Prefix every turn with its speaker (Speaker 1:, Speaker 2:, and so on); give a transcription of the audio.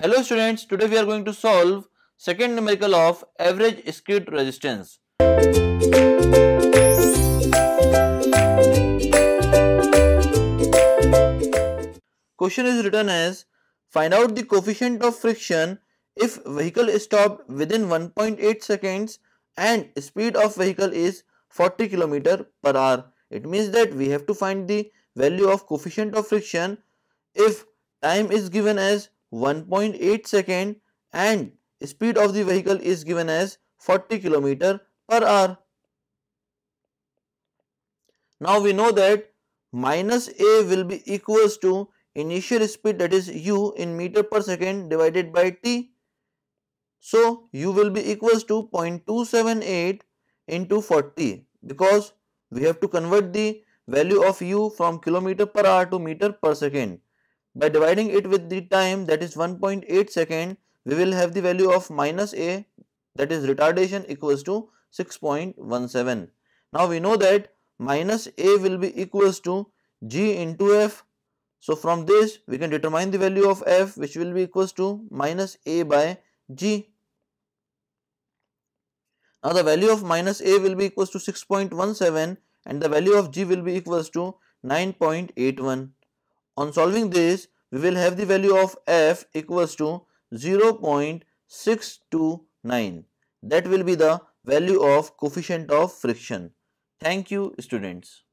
Speaker 1: Hello students, today we are going to solve second numerical of average skid resistance. Question is written as find out the coefficient of friction if vehicle is stopped within 1.8 seconds and speed of vehicle is 40 km per hour. It means that we have to find the value of coefficient of friction if time is given as 1.8 second and speed of the vehicle is given as 40 km per hour. Now we know that minus a will be equals to initial speed that is u in meter per second divided by t. So u will be equals to 0.278 into 40 because we have to convert the value of u from kilometer per hour to meter per second. By dividing it with the time that is 1.8 second, we will have the value of minus a that is retardation equals to 6.17. Now we know that minus a will be equals to g into f. So from this we can determine the value of f which will be equals to minus a by g. Now the value of minus a will be equals to 6.17 and the value of g will be equals to 9.81. On solving this, we will have the value of f equals to 0.629. That will be the value of coefficient of friction. Thank you students.